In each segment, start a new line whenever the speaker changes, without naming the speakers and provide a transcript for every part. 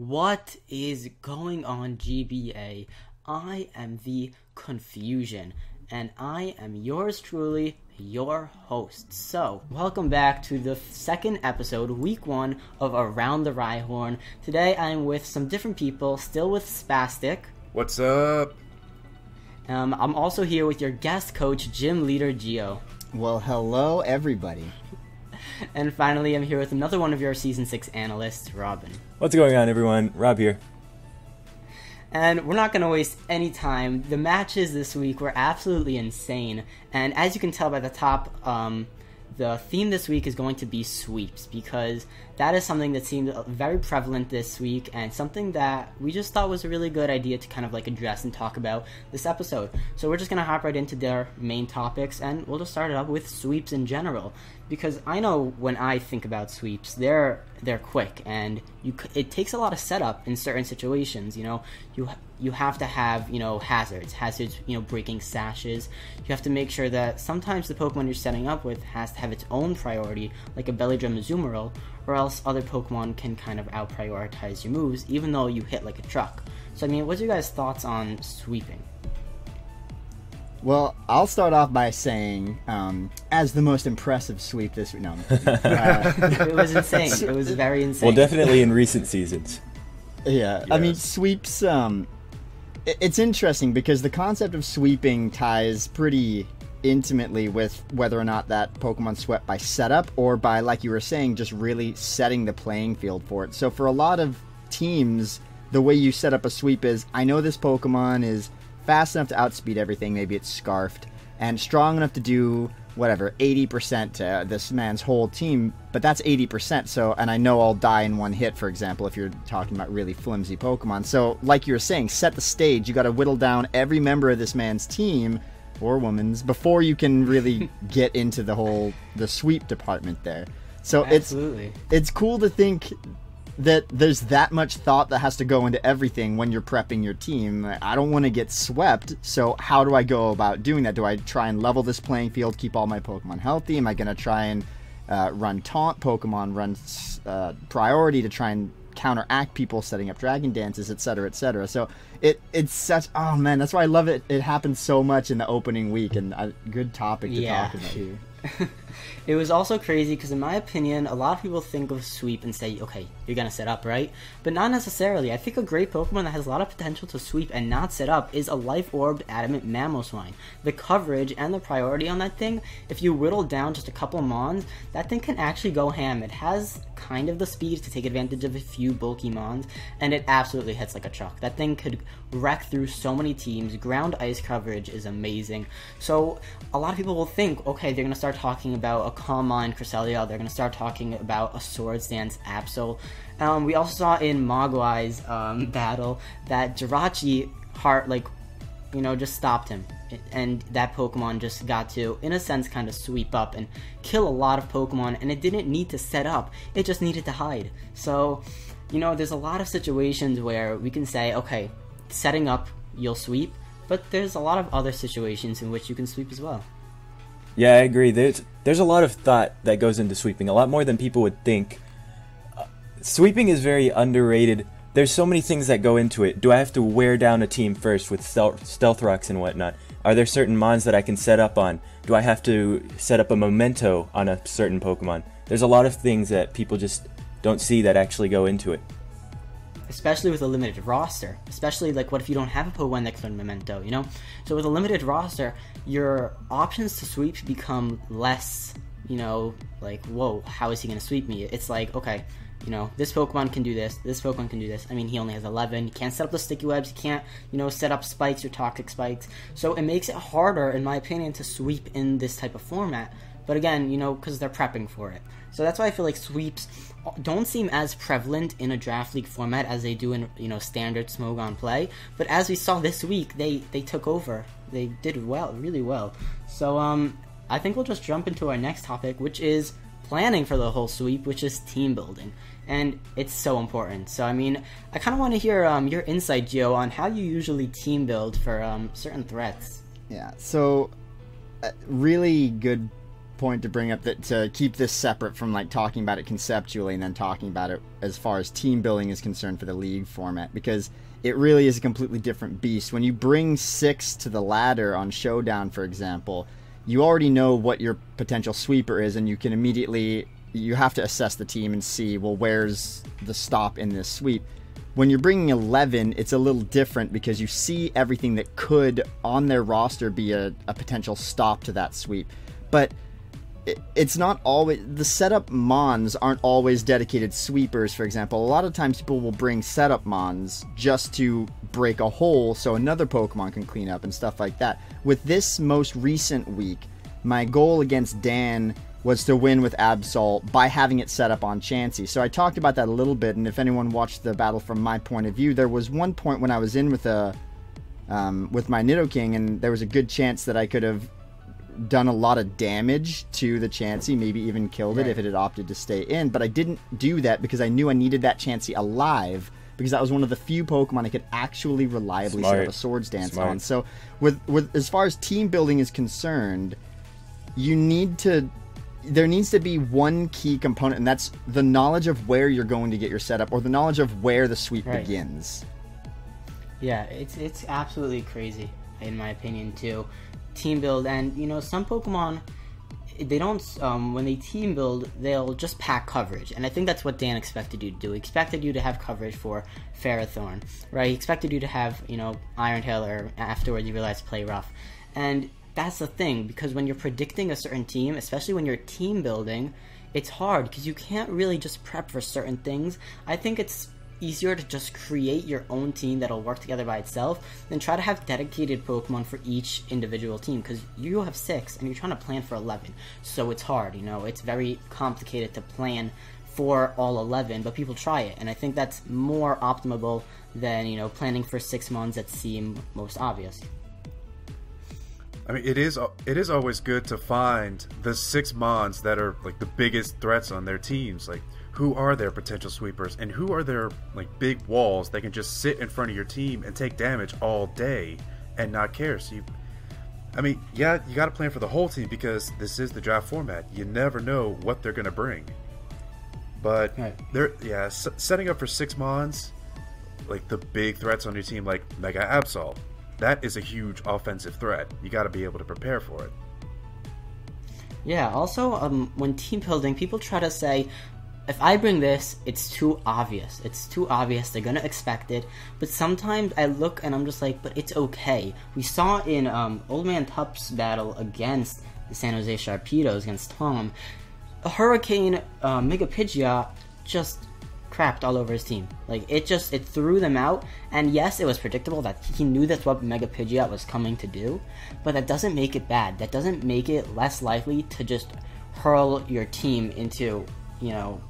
What is going on, GBA? I am the confusion, and I am yours truly, your host. So, welcome back to the second episode, week one of Around the Rhyhorn. Today I'm with some different people, still with Spastic.
What's up?
Um, I'm also here with your guest coach, Gym Leader Geo.
Well, hello, everybody.
And finally, I'm here with another one of your season six analysts, Robben.
What's going on, everyone? Rob here.
And we're not going to waste any time. The matches this week were absolutely insane. And as you can tell by the top, um, the theme this week is going to be sweeps because that is something that seemed very prevalent this week and something that we just thought was a really good idea to kind of like address and talk about this episode. So we're just going to hop right into their main topics and we'll just start it up with sweeps in general because I know when I think about sweeps, they're they're quick and you it takes a lot of setup in certain situations. You know, you you have to have you know hazards, hazards you know breaking sashes. You have to make sure that sometimes the Pokemon you're setting up with has to have its own priority, like a Belly Drum Azumarill, or else other Pokemon can kind of out prioritize your moves, even though you hit like a truck. So I mean, what's your guys' thoughts on sweeping?
Well, I'll start off by saying, um, as the most impressive sweep this week. No, uh,
it was insane. It was very insane.
Well, definitely in recent seasons.
Yeah, I mean sweeps. Um, it's interesting because the concept of sweeping ties pretty intimately with whether or not that Pokemon swept by setup or by, like you were saying, just really setting the playing field for it. So for a lot of teams, the way you set up a sweep is, I know this Pokemon is fast enough to outspeed everything. Maybe it's scarfed and strong enough to do whatever 80% to this man's whole team but that's 80% so and i know i'll die in one hit for example if you're talking about really flimsy pokemon. So like you were saying set the stage. You got to whittle down every member of this man's team or woman's before you can really get into the whole the sweep department there. So
Absolutely.
it's it's cool to think that there's that much thought that has to go into everything when you're prepping your team. I don't want to get swept, so how do I go about doing that? Do I try and level this playing field, keep all my Pokemon healthy? Am I going to try and uh, run taunt Pokemon, run uh, priority to try and counteract people setting up dragon dances, etc., etc. So it it's such oh man, that's why I love it. It happens so much in the opening week, and a good topic to
Yeah.
talk about here.
it was also crazy because, in my opinion, a lot of people think of sweep and say, okay, you're gonna set up, right? But not necessarily. I think a great Pokemon that has a lot of potential to sweep and not set up is a Life Orbed Adamant Mamoswine. The coverage and the priority on that thing, if you whittle down just a couple Mons, that thing can actually go ham. It has kind of the speed to take advantage of a few bulky Mons, and it absolutely hits like a truck. That thing could wreck through so many teams. Ground ice coverage is amazing. So a lot of people will think, okay, they're gonna start talking about a Calm Mind Cresselia, they're gonna start talking about a Swords Dance Absol. Um, we also saw in Mogwai's um, battle that Jirachi heart like you know, just stopped him. And that Pokemon just got to, in a sense, kind of sweep up and kill a lot of Pokemon, and it didn't need to set up, it just needed to hide. So, you know, there's a lot of situations where we can say, okay, setting up, you'll sweep, but there's a lot of other situations in which you can sweep as well.
Yeah, I agree. There's there's a lot of thought that goes into sweeping, a lot more than people would think. Uh, sweeping is very underrated. There's so many things that go into it. Do I have to wear down a team first with stealth, stealth rocks and whatnot? Are there certain mons that I can set up on? Do I have to set up a memento on a certain Pokemon? There's a lot of things that people just don't see that actually go into it.
Especially with a limited roster. Especially like what if you don't have a Pokemon that can Memento, you know? So with a limited roster, your options to sweep become less, you know, like, whoa, how is he gonna sweep me? It's like, okay, you know, this Pokemon can do this, this Pokemon can do this. I mean, he only has 11. You can't set up the sticky webs, you can't, you know, set up spikes or toxic spikes. So it makes it harder, in my opinion, to sweep in this type of format. But again, you know, because they're prepping for it. So that's why I feel like sweeps don't seem as prevalent in a draft league format as they do in you know standard Smogon play. But as we saw this week, they they took over. They did well, really well. So um, I think we'll just jump into our next topic, which is planning for the whole sweep, which is team building, and it's so important. So I mean, I kind of want to hear um, your insight, Geo, on how you usually team build for um, certain threats.
Yeah, so uh, really good point to bring up that to keep this separate from like talking about it conceptually and then talking about it as far as team building is concerned for the league format because it really is a completely different beast. When you bring six to the ladder on Showdown, for example, you already know what your potential sweeper is, and you can immediately you have to assess the team and see well where's the stop in this sweep. When you're bringing 11, it's a little different because you see everything that could on their roster be a, a potential stop to that sweep. But it's not always the setup mons aren't always dedicated sweepers for example. A lot of times people will bring setup mons just to break a hole so another pokemon can clean up and stuff like that. With this most recent week my goal against dan was to win with absol by having it set up on chansey. So i talked about that a little bit and if anyone watched the battle from my point of view there was one point when i was in with a um, with my Nidoking, and there was a good chance that I could have done a lot of damage to the Chansey, maybe even killed it right. if it had opted to stay in. But I didn't do that because I knew I needed that Chansey alive because that was one of the few Pokemon I could actually reliably Smart. set up a Swords Dance Smart. on. So with with as far as team building is concerned, you need to there needs to be one key component and that's the knowledge of where you're going to get your setup or the knowledge of where the sweep right. begins.
Yeah, it's it's absolutely crazy in my opinion too team build, and you know some Pokemon they don't um, when they team build they'll just pack coverage. And i think that's what dan expected you to do. He expected you to have coverage for ferrothorn right? He expected you to have you know iron tail or afterwards you realize play rough. And that's the thing because when you're predicting a certain team especially when you're team building it's hard because you can't really just prep for certain things. I think it's easier to just create your own team that'll work together by itself than try to have dedicated Pokemon for each individual team because you have six and you're trying to plan for 11. So it's hard, you know, it's very complicated to plan for all 11, but people try it. And I think that's more optimal than, you know, planning for six months that seem most obvious.
I mean, it is it is always good to find the six mons that are like the biggest threats on their teams. Like who are their potential sweepers and who are their like big walls that can just sit in front of your team and take damage all day and not care. So you, I mean, yeah, you got to plan for the whole team because this is the draft format. You never know what they're gonna bring. But right. they're yeah, s- setting up for six mons, like the big threats on your team, like Mega Absol, that is a huge offensive threat. You got to be able to prepare for it.
Yeah. Also, um, when team building, people try to say, if I bring this, it's too obvious. It's too obvious. They're gonna expect it. But sometimes I look and I'm just like, but it's okay. We saw in um, Old Man Tup's battle against the San Jose Sharpedos against Tom, a Hurricane uh, Mega Pidgeot just crapped all over his team. Like it just it threw them out. And yes, it was predictable that he knew that's what Mega Pidgeot was coming to do. But that doesn't make it bad. That doesn't make it less likely to just hurl your team into you know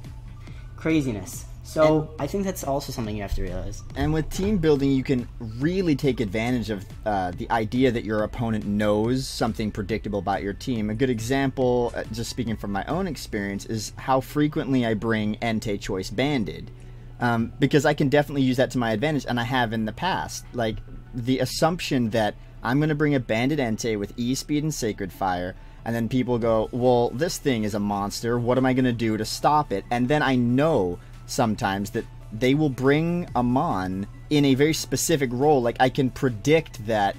craziness. So and, I think that's also something you have to realize.
And with team building, you can really take advantage of uh, the idea that your opponent knows something predictable about your team. A good example, uh, just speaking from my own experience, is how frequently I bring Entei Choice Banded. Um, because I can definitely use that to my advantage, and I have in the past. Like the assumption that I'm going to bring a Banded Entei with E Speed and Sacred Fire and then people go, well, this thing is a monster. What am I going to do to stop it? And then I know sometimes that they will bring a Mon in a very specific role. Like I can predict that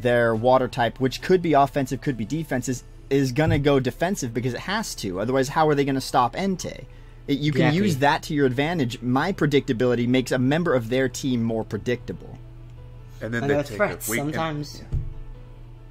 their water type, which could be offensive, could be defensive, is going to go defensive because it has to. Otherwise, how are they going to stop Entei? It, you can exactly. use that to your advantage. My predictability makes a member of their team more predictable.
And then and they take threats.
Sometimes. And, yeah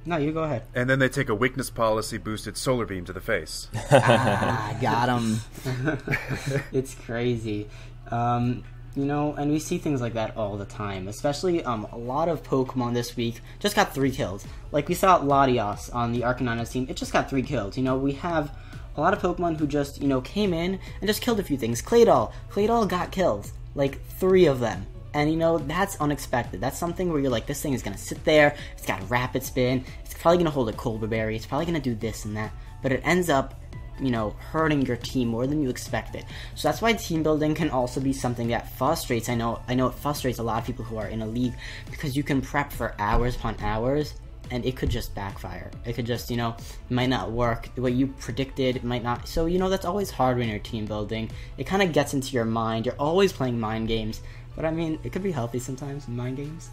no, you go ahead.
And then they take a weakness policy boosted solar beam to the face.
ah, got him.
it's crazy. Um, you know, and we see things like that all the time. Especially um, a lot of Pokemon this week just got three kills. Like we saw Latios on the Arcaniners team, it just got three kills. You know, we have a lot of Pokemon who just, you know, came in and just killed a few things. Claydol. Claydol got kills. Like three of them. And you know, that's unexpected. That's something where you're like, this thing is gonna sit there, it's got a rapid spin, it's probably gonna hold a Colbur Berry, it's probably gonna do this and that, but it ends up, you know, hurting your team more than you expected. So that's why team building can also be something that frustrates. I know I know it frustrates a lot of people who are in a league because you can prep for hours upon hours and it could just backfire. It could just, you know, might not work. The way you predicted it might not. So, you know, that's always hard when you're team building. It kind of gets into your mind. You're always playing mind games. But I mean, it could be healthy sometimes, mind games.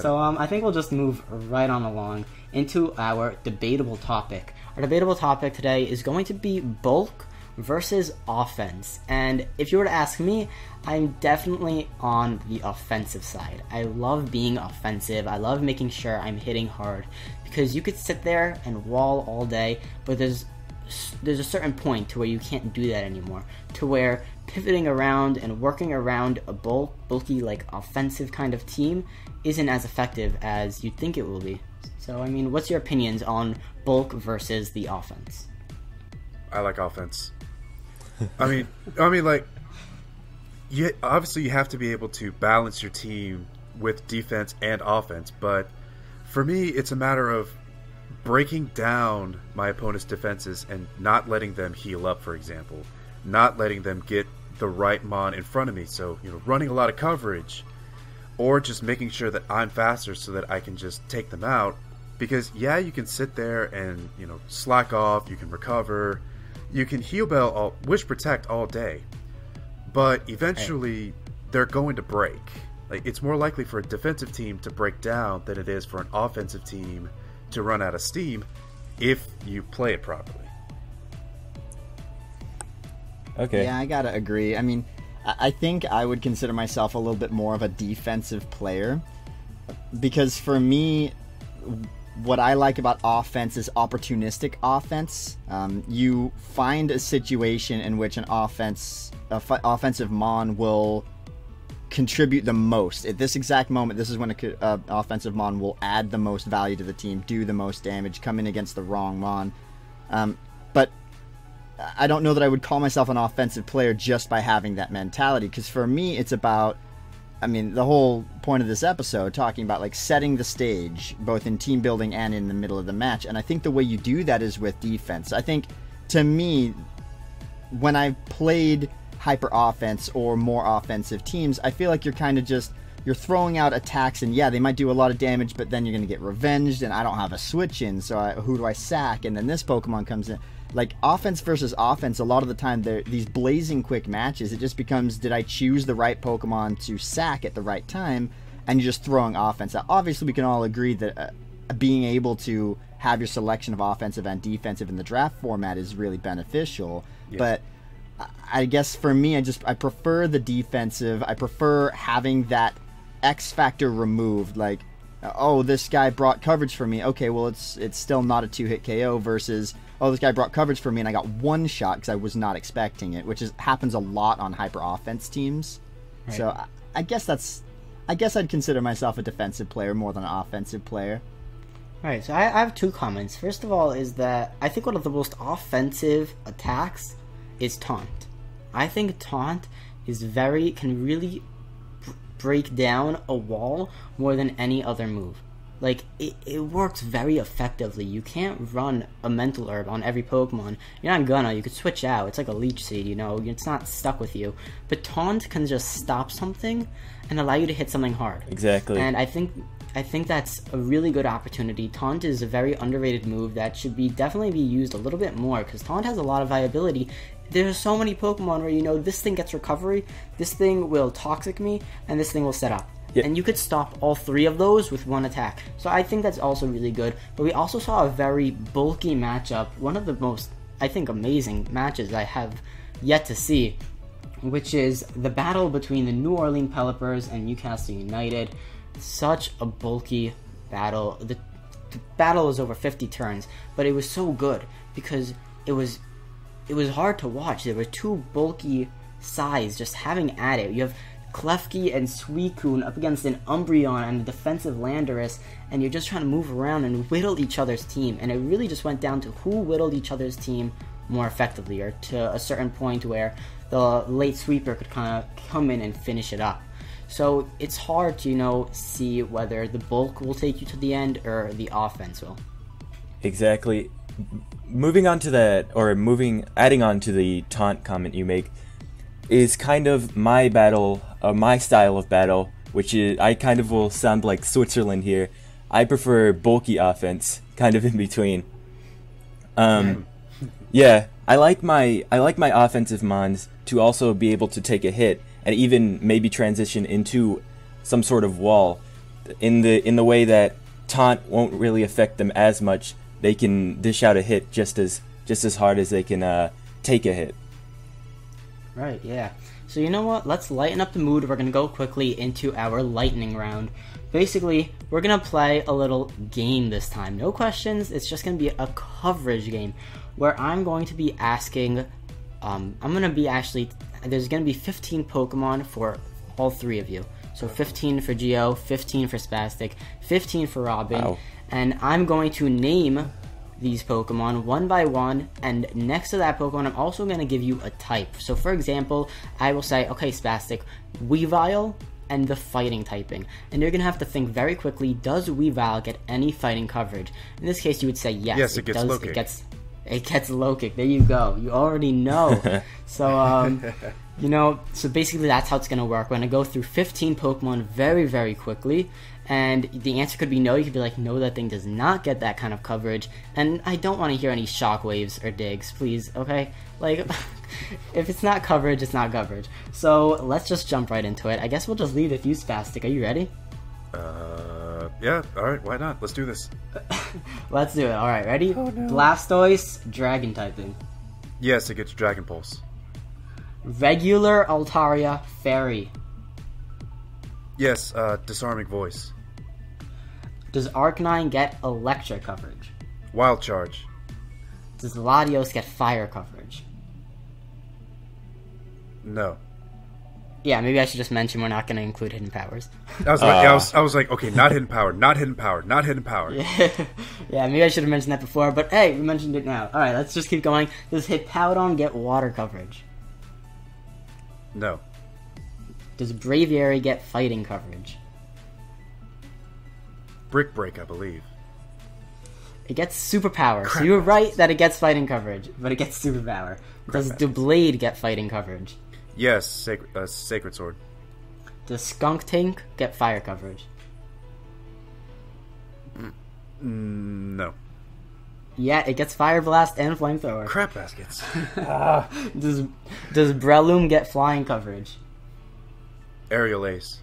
so, um, I think we'll just move right on along into our debatable topic. Our debatable topic today is going to be bulk versus offense. And if you were to ask me, I'm definitely on the offensive side. I love being offensive. I love making sure I'm hitting hard because you could sit there and wall all day, but there's there's a certain point to where you can't do that anymore. To where pivoting around and working around a bulk, bulky, like offensive kind of team isn't as effective as you'd think it will be. So, I mean, what's your opinions on bulk versus the offense?
I like offense. I mean, I mean, like, you obviously you have to be able to balance your team with defense and offense, but for me, it's a matter of breaking down my opponent's defenses and not letting them heal up, for example, not letting them get the right mon in front of me. So, you know, running a lot of coverage, or just making sure that I'm faster so that I can just take them out. Because yeah, you can sit there and you know slack off, you can recover, you can heal bell all, wish protect all day, but eventually hey. they're going to break. Like it's more likely for a defensive team to break down than it is for an offensive team to run out of steam if you play it properly.
Okay. Yeah, I gotta agree. I mean, I think I would consider myself a little bit more of a defensive player because for me, what I like about offense is opportunistic offense. Um, you find a situation in which an offense, offensive mon will contribute the most at this exact moment. This is when an uh, offensive mon will add the most value to the team, do the most damage, come in against the wrong mon. Um, but I don't know that I would call myself an offensive player just by having that mentality. Because for me, it's about I mean, the whole point of this episode talking about like setting the stage, both in team building and in the middle of the match. And I think the way you do that is with defense. I think to me, when I've played hyper offense or more offensive teams, I feel like you're kind of just you're throwing out attacks and yeah, they might do a lot of damage, but then you're going to get revenged and I don't have a switch in, so I, who do I sack? And then this Pokemon comes in like offense versus offense a lot of the time they're these blazing quick matches it just becomes did i choose the right pokemon to sack at the right time? And you're just throwing offense out. Obviously we can all agree that uh, being able to have your selection of offensive and defensive in the draft format is really beneficial. Yeah. but i guess for me i just i prefer the defensive. I prefer having that x factor removed. Like oh this guy brought coverage for me okay well it's it's still not a two hit ko versus oh, this guy brought coverage for me, and I got one shot because I was not expecting it, which is happens a lot on hyper offense teams. Right. So I, I, guess that's, I guess I'd consider myself a defensive player more than an offensive player.
Right. So I, I have two comments. First of all, is that I think one of the most offensive attacks is taunt. I think taunt is very can really break down a wall more than any other move. Like, it, it works very effectively. You can't run a mental herb on every Pokemon. You're not gonna. You could switch out. It's like a leech seed, you know? It's not stuck with you. But Taunt can just stop something and allow you to hit something hard.
Exactly.
And I think I think that's a really good opportunity. Taunt is a very underrated move that should be definitely be used a little bit more because Taunt has a lot of viability. There's so many Pokemon where you know this thing gets recovery, this thing will toxic me, and this thing will set up. Yep. And you could stop all three of those with one attack. So I think that's also really good. But we also saw a very bulky matchup, one of the most, I think, amazing matches I have yet to see, which is the battle between the New Orleans Pelipper's and Mewcastle United. Such a bulky battle. The, the battle was over 50 turns, but it was so good because it was it was hard to watch. There were two bulky sides just having at it. You have Klefki and Suicune up against an Umbreon and a defensive Landorus, and you're just trying to move around and whittle each other's team. And it really just went down to who whittled each other's team more effectively, or to a certain point where the late sweeper could kind of come in and finish it up. So it's hard to, you know, see whether the bulk will take you to the end or the offense will.
Exactly. Moving on to that, or moving, adding on to the taunt comment you make, is kind of my battle, uh, my style of battle, which is I kind of will sound like Switzerland here. I prefer bulky offense, kind of in between. Um, yeah, I like my I like my offensive mons to also be able to take a hit and even maybe transition into some sort of wall in the in the way that taunt won't really affect them as much. They can dish out a hit just as just as hard as they can uh, take a hit.
Right, yeah. So you know what? Let's lighten up the mood. We're gonna go quickly into our lightning round. Basically, we're gonna play a little game this time. No questions. It's just gonna be a coverage game where I'm going to be asking. Um, I'm gonna be actually. There's gonna be 15 Pokemon for all three of you. So 15 for Geo, 15 for Spastic, 15 for Robben,
Wow.
And I'm going to name these Pokemon one by one, and next to that Pokemon, I'm also going to give you a type. So, for example, I will say, okay, Spastic, Weavile, and the fighting typing. And you're going to have to think very quickly does Weavile get any fighting coverage? In this case, you would say yes.
Yes, it gets
does.
low
It
kick.
gets. It gets low kick. There you go. You already know. so, um, you know, so basically that's how it's going to work. We're going to go through 15 Pokemon very, very quickly. And the answer could be no. You could be like, no, that thing does not get that kind of coverage. And I don't want to hear any shockwaves or digs, please, okay? Like, if it's not coverage, it's not coverage. So let's just jump right into it. I guess we'll just leave it with you, Spastic. Are you ready?
Uh, yeah. All right. Why not? Let's do this.
Let's do it. Alright, ready?
Oh, no.
Blastoise, Dragon typing.
Yes, it gets Dragon Pulse.
Regular Altaria, Fairy.
Yes, uh, disarming voice.
Does Arcanine get electric coverage?
Wild charge.
Does Latios get fire coverage?
No.
Yeah, maybe I should just mention we're not going to include hidden powers.
I was like, yeah, I was, uh. I was like, okay, not hidden power, not hidden power, not hidden power.
yeah, maybe I should have mentioned that before, but hey, we mentioned it now. Alright, let's just keep going. Does Hippowdon get water coverage?
No.
Does Braviary get fighting coverage?
Brick break, I believe.
It gets superpower. so
Crap
you were right that it gets fighting coverage, but it gets superpower. Does
the
blade get fighting coverage?
Yes, sacred, uh, sacred sword.
Does Skuntank get fire coverage?
Mm, no.
Yeah, it gets Fire Blast and Flamethrower.
Crap baskets.
Does Does Breloom get flying coverage?
Aerial ace.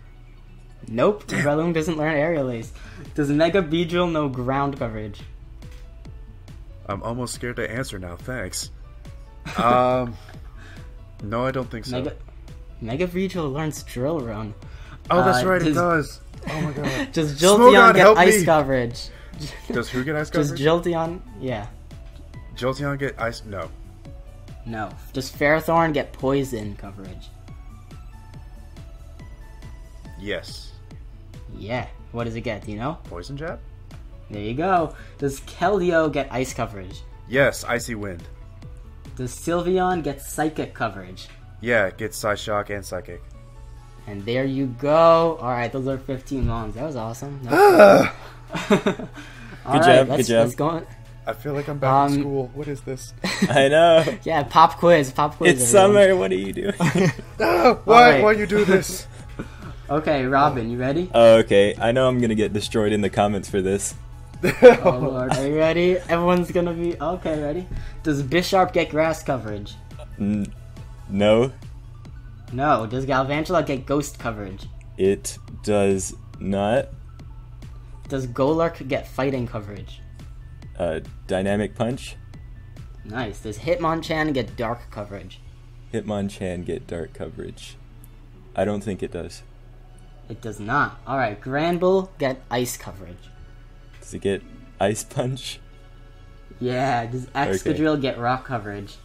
Nope, Breloom doesn't learn Aerial Ace. Does Mega Beedrill know ground coverage?
I'm almost scared to answer now. Thanks. Um, no, I don't think so.
Mega Mega Beedrill learns Drill Run.
oh, that's
uh,
right,
does-
it does. Oh my god.
Does Jolteon get ice
me.
coverage?
Does who get ice coverage? Does?
Jolteon? Yeah.
Jolteon get ice? No.
No. Does Ferrothorn get poison coverage?
Yes.
Yeah. What does it get? Do you know?
Poison jab?
There you go. Does Keldeo get ice coverage?
Yes. Icy wind.
Does Sylveon get psychic coverage?
Yeah, it gets Psy Shock and Psychic.
And there you go. All right, those are 15 mons. That was awesome. That was good
job,
Let's,
good job.
Let's go. on.
I feel like I'm back
Um,
in school. What is this?
I know.
Yeah, pop quiz. Pop quiz.
It's
everyone.
summer. What are you doing?
Ah, why?
right.
Why you do this?
Okay, Robben, you ready?
oh, okay. I know I'm gonna get destroyed in the comments for this.
Oh lord, are you ready? Everyone's gonna be okay. Ready? Does Bisharp get grass coverage?
N- no,
No. Does Galvantula get ghost coverage?
it does not.
Does Golurk get fighting coverage?
Uh, dynamic punch.
Nice. Does Hitmonchan get dark coverage?
Hitmonchan get dark coverage. I don't think it does.
It does not. All right. Granbull get ice coverage.
Does it get ice punch?
Yeah. Does Excadrill get rock coverage?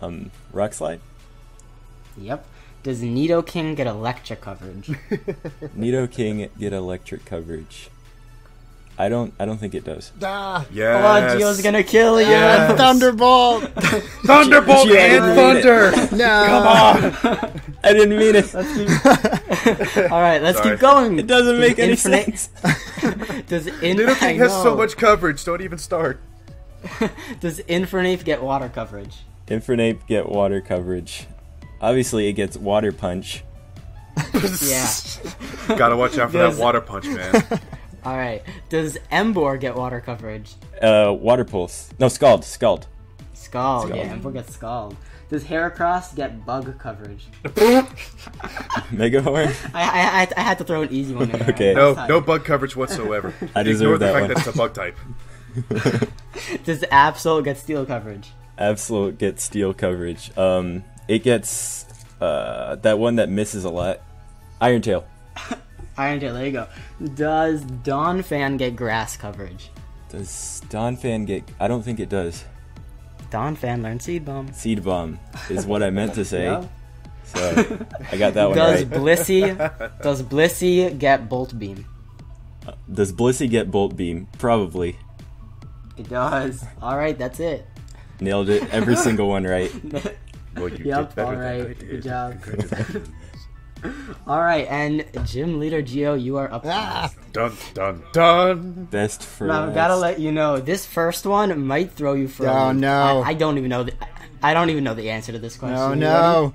Um, rock slide.
Yep. Does Nidoking get electric coverage?
Nidoking get electric coverage. I don't. I don't think it does.
Ah,
Yes.
Oh, Geo's gonna kill you.
Yes.
Thunderbolt!
Thunderbolt
Geo,
and Thunder.
no!
Come on.
I didn't mean it.
Let's keep. All right, let's
Sorry.
keep going.
It doesn't make any
Infinite-
sense.
Does in-
Little King has so much coverage. Don't even start.
Does Infernape get water coverage?
Infernape get water coverage. Obviously, it gets water punch.
Yeah.
Gotta watch out for
Does-
that water punch, man.
All right. Does Emboar get water coverage?
Uh, water pulse. No, scald. Scald.
Scald.
Scald.
Yeah, Emboar gets scald. Does Heracross get bug coverage?
Mega horn.
I, I, I, I had to throw an easy one in there.
Okay.
No, no bug coverage whatsoever.
I
Ignore
deserve
the fact
one.
that it's a bug type.
Does Absol get steel coverage?
Absolute gets steel coverage. Um, it gets uh that one that misses a lot. Iron Tail.
Iron Tail, there you go. Does Donphan get grass coverage?
Does Donphan get? I don't think it does.
Donphan learn Seed Bomb.
Seed bomb is what I meant to say.
Yeah.
So I got that one
Does
right.
Blissey does Blissey get Bolt Beam?
Uh, does Blissey get Bolt Beam? Probably.
It does. All right, that's it.
Nailed it. Every single one right.
Well, you
Yep,
did better
all
than I
right,
did.
good job.
Congratulations.
All right, and Gym Leader Geo, you are up.
Ah,
dun dun dun.
Best for
Now, I've
last.
got to let you know this first one might throw you for. a
Oh,
loop.
no.
I, I don't even know. The, I don't even know the answer to this question.
no, no.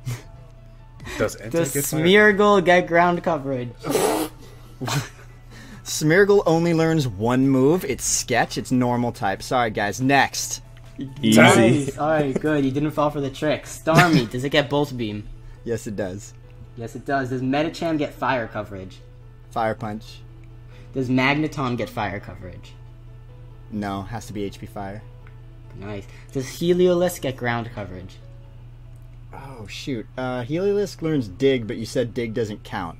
Does
Does
get?
Smeargle get ground coverage?
Smeargle only learns one move. It's sketch. It's normal type. Sorry, guys. Next.
Easy.
Nice. All right, good. You didn't fall for the trick. Starmie, does it get Bolt Beam?
Yes, it does.
Yes, it does. Does Medicham get fire coverage?
Fire punch.
Does Magneton get fire coverage?
No, has to be HP fire.
Nice. Does Heliolisk get ground coverage?
Oh shoot. Uh, Heliolisk learns dig, but you said dig doesn't count.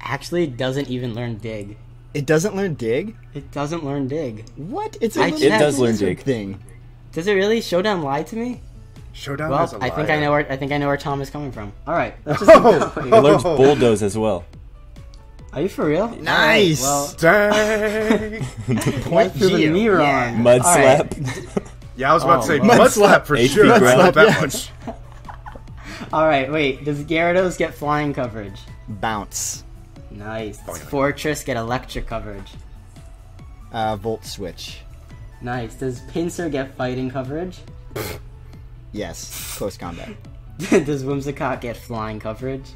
Actually, it doesn't even learn dig.
It doesn't learn dig.
It doesn't learn dig.
What? It's a
I
little.
It
does learn dig.
thing.
Does it really? Showdown lied to me.
Showdown
Well,
is a
I think I know where I think I know where Tom is coming from. All right, let's just
Oh,
keep
It
going.
learns bulldoze as well.
Are you for real?
Nice.
Well,
Dang.
point for the
Geo.
me wrong.
Mud
All right.
slap.
Yeah, I was about
Oh,
to say
mud
mud,
slap.
slap for
HP
sure. I
ground.
know that much.
All right, wait. Does Gyarados get flying coverage?
Bounce.
Nice. Does Forretress get electric coverage?
Uh, volt switch.
Nice. Does Pinsir get fighting coverage?
Yes. Close combat.
Does Whimsicott get flying coverage?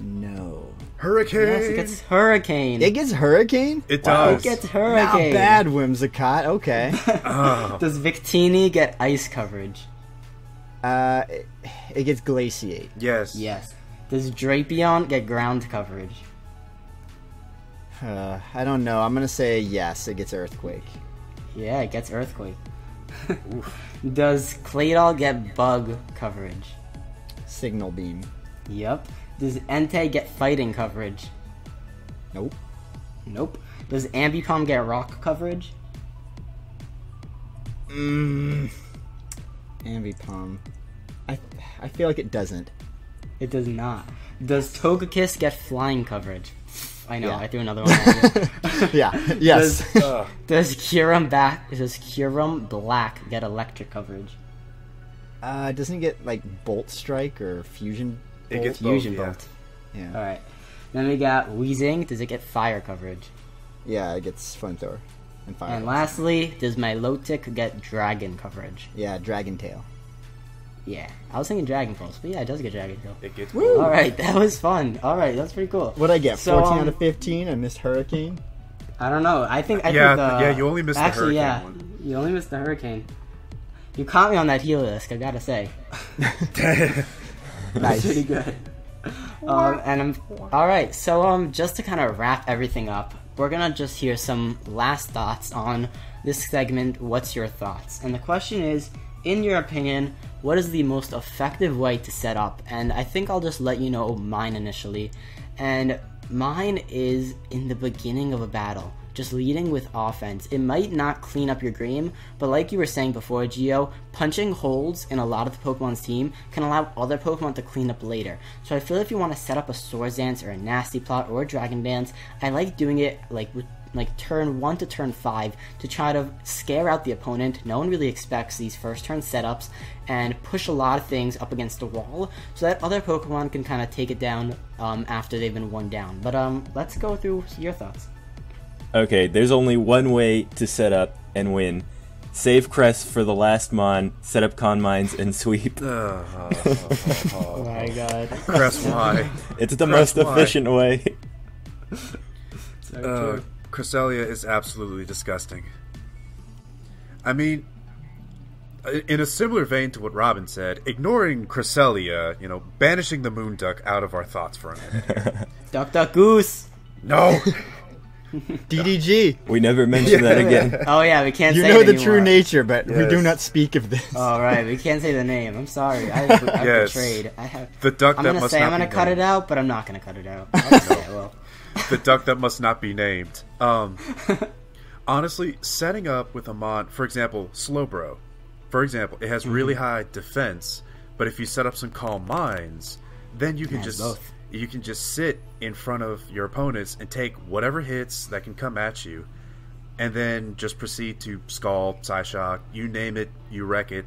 No.
Hurricane.
Yes, it gets Hurricane.
It gets hurricane.
It
Wow.
does.
It gets hurricane.
Not bad, Whimsicott. Okay.
Oh.
Does Victini get ice coverage?
uh, it, it gets glaciate.
Yes.
Yes. Does Drapion get ground coverage?
Uh, I don't know. I'm gonna say yes. It gets earthquake.
Yeah, it gets Earthquake. Does Claydol get bug coverage?
Signal beam.
Yep. Does Entei get fighting coverage?
Nope.
Nope. Does Ambipom get rock coverage?
Mm. Ambipom. I I feel like it doesn't.
It does not. Does Togekiss get flying coverage? I know,
Yeah.
I threw another one
yeah. Yes.
Ugh.
Does Kyurem back does Kyurem Black get electric coverage?
uh, doesn't it get like bolt strike or fusion?
It
bolt?
gets both,
Fusion
yeah.
Bolt.
Yeah.
Alright. Then we got Weezing, does it get fire coverage?
Yeah, it gets flamethrower and fire.
And lastly, does Milotic get dragon coverage?
yeah, dragon tail.
Yeah. I was thinking Dragon Pulse, but yeah, it does get Dragon Tail.
It gets
Woo!
Alright, that was fun. Alright, that's pretty cool.
What did I get?
So,
14 out
um,
of 15. I missed hurricane.
I don't know. I think I
Yeah,
think the,
yeah, you only missed the
actually,
hurricane
yeah,
one.
You only missed the hurricane. You caught me on that Heliolisk, I gotta say. That's pretty good. Um, and I'm all right. So um, just to kind of wrap everything up, we're gonna just hear some last thoughts on this segment. What's your thoughts? And the question is, in your opinion, what is the most effective way to set up? And I think I'll just let you know mine initially. And mine is in the beginning of a battle just leading with offense. It might not clean up your game, but like you were saying before, Geo, punching holes in a lot of the Pokemon's team can allow other Pokemon to clean up later. So I feel if you want to set up a Swords Dance or a Nasty Plot or a Dragon Dance, I like doing it like with like turn one to turn five to try to scare out the opponent. No one really expects these first turn setups and push a lot of things up against the wall so that other Pokemon can kind of take it down um, after they've been one down. But um, let's go through your thoughts.
Okay, there's only one way to set up and win. Save Crest for the last Mon, set up calm minds, and sweep.
Ugh.
Oh my god.
Crest Y.
It's the
Crest
most
Y.
efficient way.
So true.
Cresselia is absolutely disgusting. I mean, in a similar vein to what Robben said, ignoring Cresselia, you know, banishing the moon duck out of our thoughts for a minute.
Duck, duck, goose.
No,
DDG.
We never mention that again.
Oh yeah, we can't. Say the You
know
it
the true nature, but we do not speak of this.
All right, we can't say the name. I'm sorry. I, I've
Yes.
betrayed. I have.
the duck
I'm gonna
must
say
not
I'm gonna
be
cut
named.
it out, but I'm not gonna cut it out. I'll say I will.
The duck that must not be named. Um, honestly, setting up with a mon, for example, Slowbro, for example, it has
Mm-hmm.
really high defense, but if you set up some calm minds, then you can
has
just
both.
you can just sit in front of your opponents and take whatever hits that can come at you, and then just proceed to skull, Psyshock, you name it, you wreck it.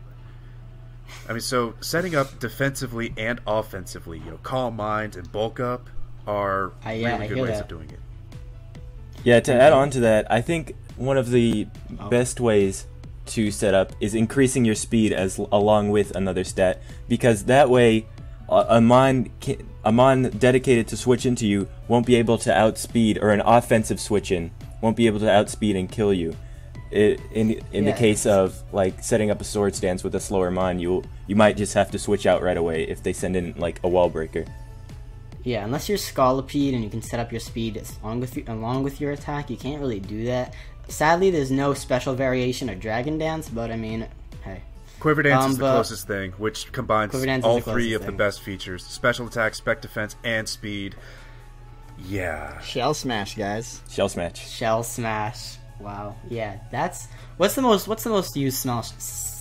I mean, so setting up defensively and offensively, you know, calm mind and bulk up are
I- yeah,
really
I
good ways
that.
of doing it.
Yeah, to add on to that, I think one of the
Oh.
best ways to set up is increasing your speed as along with another stat because that way a a mon a mon dedicated to switch into you won't be able to outspeed or an offensive switch in won't be able to outspeed and kill you. It, in in the case of like setting up a Swords Dance with a slower mon, you you might just have to switch out right away if they send in like a wall breaker.
Yeah, unless you're Scolipede and you can set up your speed along with you, along with your attack, you can't really do that. Sadly, there's no special variation of Dragon Dance, but I mean, hey,
Quiver Dance
Um,
is the closest thing, which combines
Quiver Dance
all three
closest
of the best features: special attack, spec defense, and speed. Yeah,
Shell smash, guys.
Shell smash.
Shell Smash. Wow, yeah, that's what's the most what's the most used smell s-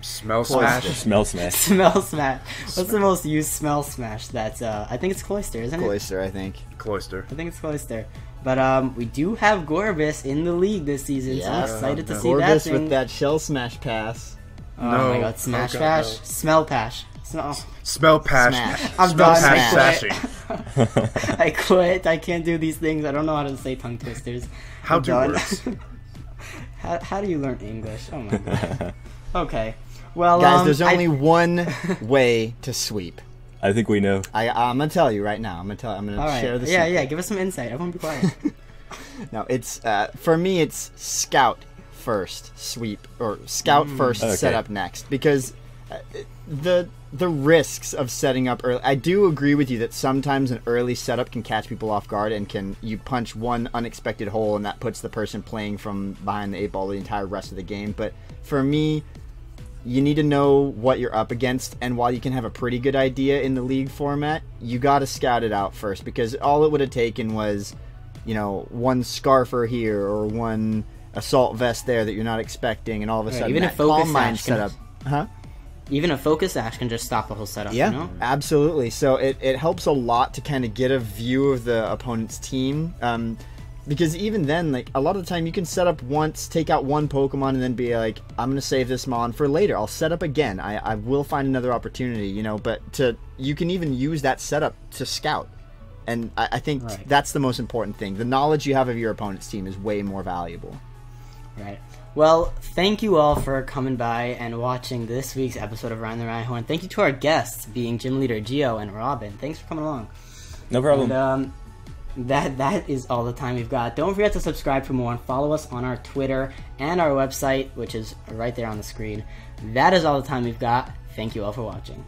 smell smash.
Smell smash.
smell smash? What's the most used smell smash? That's uh, I think it's Cloyster, isn't it?
Cloyster, I think.
Cloyster.
I think it's Cloyster. But um, we do have Gorebyss in the league this season, so I'm
Yeah.
excited to
Yeah.
see that
Orbis
thing.
with that shell smash pass.
Oh my
No.
god, Smash
Oh god,
Pash,
no.
Smell Pash. Smell.
Smell pash.
Smash.
I'm
Smell
done.
pash
I
sashing.
quit. I quit. I can't do these things. I don't know how to say tongue twisters.
How
I'm
do
done.
words?
how, how do you learn English? Oh my god. okay. Well,
Guys,
um,
there's
I-
only one way to sweep.
I think we know.
I, I'm gonna tell you right now. I'm gonna tell. I'm gonna
All right.
share the
yeah,
secret.
yeah. Give us some insight. Everyone, be quiet.
No, it's uh, for me. It's scout first, sweep, or scout first,
Okay.
set up next. Because uh, the the risks of setting up early. I do agree with you that sometimes an early setup can catch people off guard and can you punch one unexpected hole and that puts the person playing from behind the eight ball the entire rest of the game. But for me, you need to know what you're up against and while you can have a pretty good idea in the league format you got to scout it out first because all it would have taken was you know one scarfer here or one assault vest there that you're not expecting and all of a
Right,
sudden
even a focus
calm mind setup huh
Even a focus sash can just stop the whole setup.
yeah,
You know?
absolutely. So it, it helps a lot to kind of get a view of the opponent's team. Um, because even then, like a lot of the time, you can set up once, take out one Pokemon, and then be like, "I'm gonna save this Mon for later. I'll set up again. I, I will find another opportunity." You know, but to you can even use that setup to scout, and I, I think
Right.
that's the most important thing. The knowledge you have of your opponent's team is way more valuable.
Right. Well, thank you all for coming by and watching this week's episode of Ryan the Rhyhorn. Thank you to our guests, being Gym Leader Geo and Robben. Thanks for coming along.
No problem.
And um, that that is all the time we've got. Don't forget to subscribe for more and follow us on our Twitter and our website, which is right there on the screen. That is all the time we've got. Thank you all for watching.